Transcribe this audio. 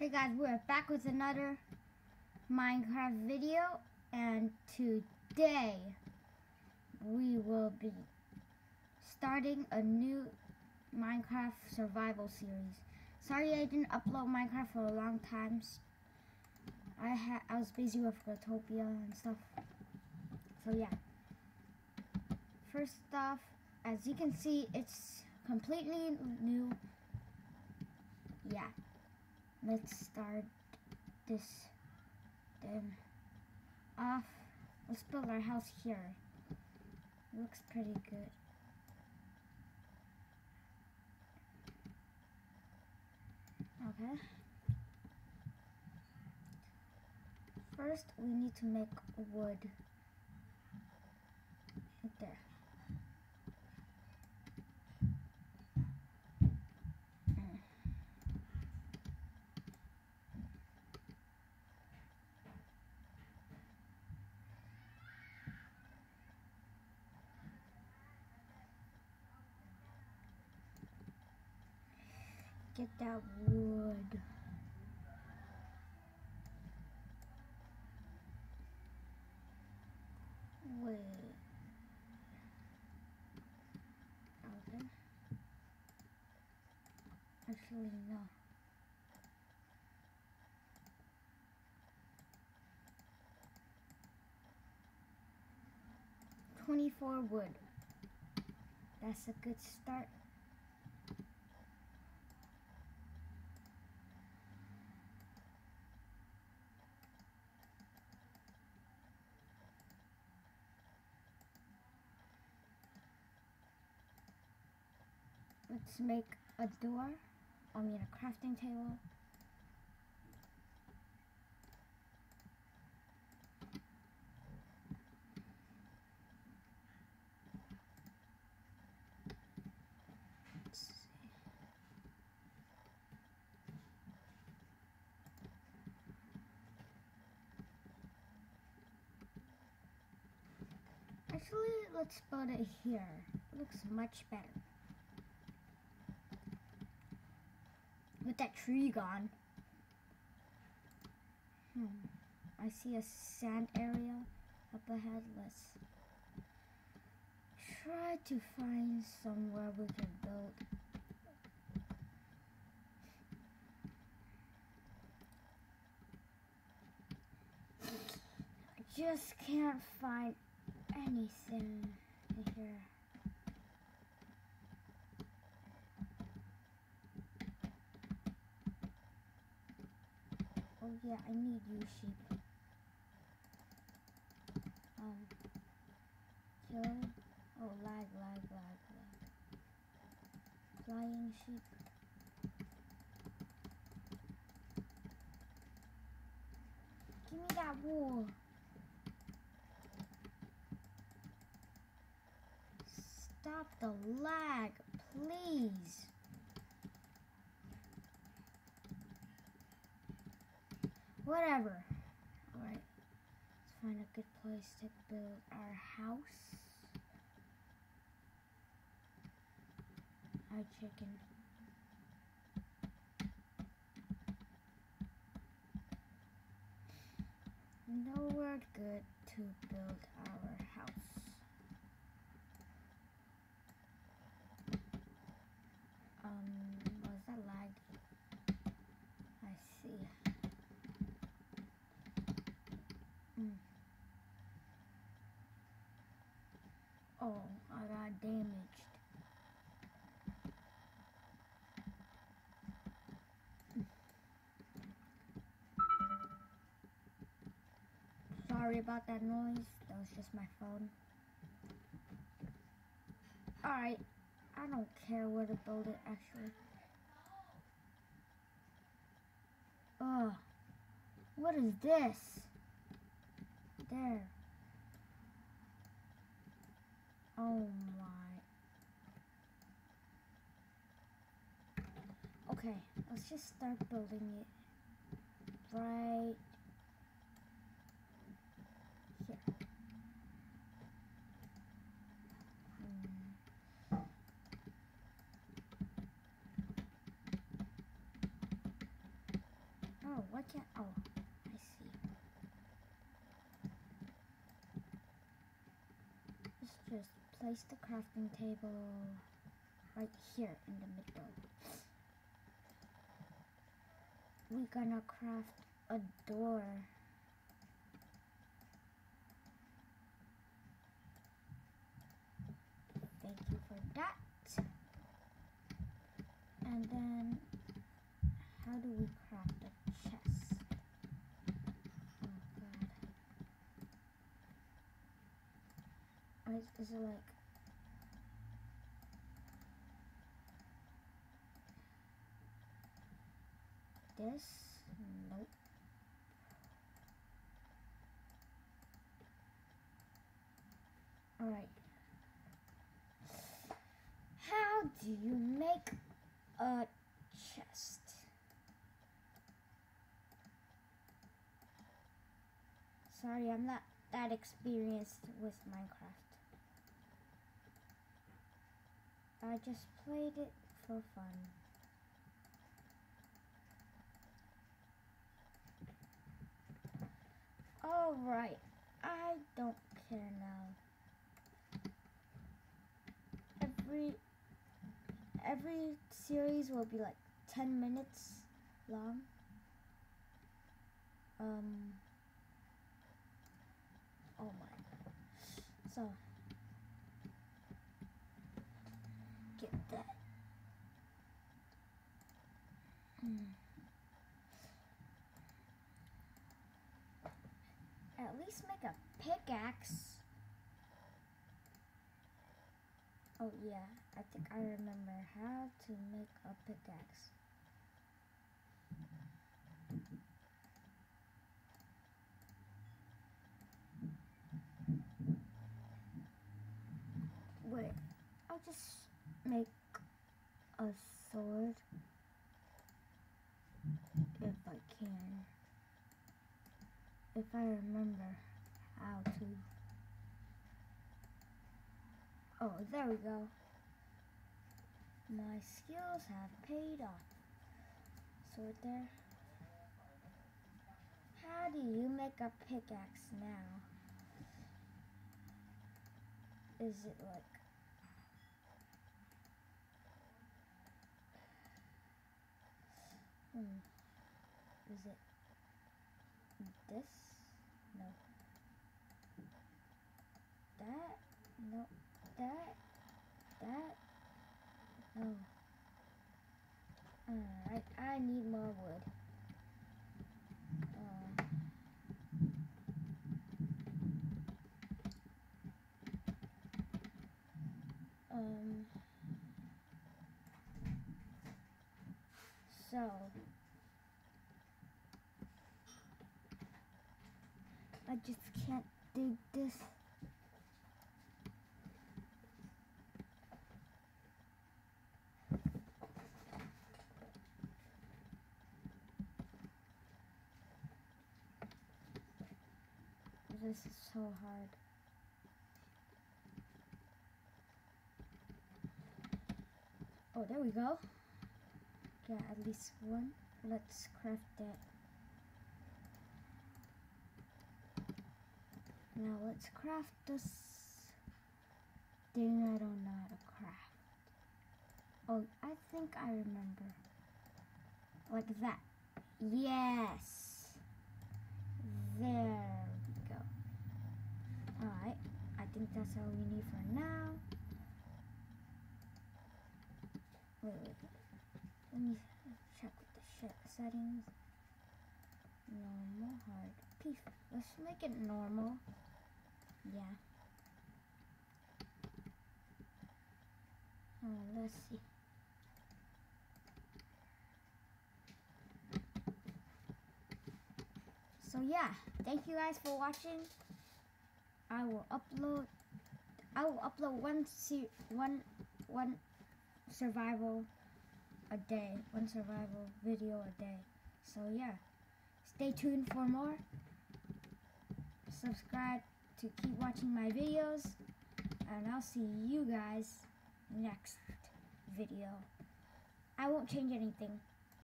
Hey guys, we're back with another Minecraft video and today we will be starting a new Minecraft survival series. Sorry I didn't upload Minecraft for a long time. I had I was busy with Growtopia and stuff. So yeah. First off, as you can see, it's completely new. Yeah let's start this then off. Let's build our house here. Looks pretty good. Okay. First we need to make wood. Right there get that wood. Wait. Okay. Actually, no. Twenty-four wood. That's a good start. Let's make a door. I mean a crafting table. Actually, let's put it here. It looks much better. With that tree gone. Hmm. I see a sand area up ahead. Let's try to find somewhere we can build. I just can't find anything here. Yeah, I need you sheep. Um, kill. Oh, lag, lag, lag, lag. Flying sheep. Give me that wool. Stop the lag, please. Whatever. Alright. Let's find a good place to build our house. Our chicken. Nowhere good to build our house. Um, was that lag? I see. Mm. Oh, I got damaged. Sorry about that noise. That was just my phone. Alright. I don't care where to build it, actually. Ugh. What is this? There. Oh my. Okay, let's just start building it right here. Hmm. Oh, why can't, oh, I see. Just place the crafting table right here in the middle. We're gonna craft a door. Thank you for that. And then, how do we craft a chest? Oh god. Wait, is it like this? Nope. Alright. How do you make a chest? Sorry, I'm not that experienced with Minecraft. I just played it for fun. Alright, I don't care now. Every every series will be like 10 minutes long. Um Oh my. So get that. Hmm. At least make a pickaxe. Oh yeah, I think I remember how to make a pickaxe. Wait, I'll just make a sword if I can. If I remember how to. Oh, there we go. My skills have paid off. Sword there. How do you make a pickaxe now? Is it like Hmm. Is it this? No. That? No. That? That? No. Alright, I need more wood. Uh, um. So. I just can't dig this. This is so hard. Oh, there we go. Yeah, at least one. Let's craft that. Now let's craft this thing I don't know how to craft. Oh, I think I remember. Like that. Yes. There we go. Alright, I that's all we need for now. Wait, wait. Let me check with the settings. Normal, hard, peace. Let's make it normal. Yeah. Oh, let's see. So yeah, thank you guys for watching. I will upload. I will upload one se- one one survival a day, one survival video a day. So yeah, stay tuned for more. Subscribe to keep watching my videos, and I'll see you guys next video. I won't change anything.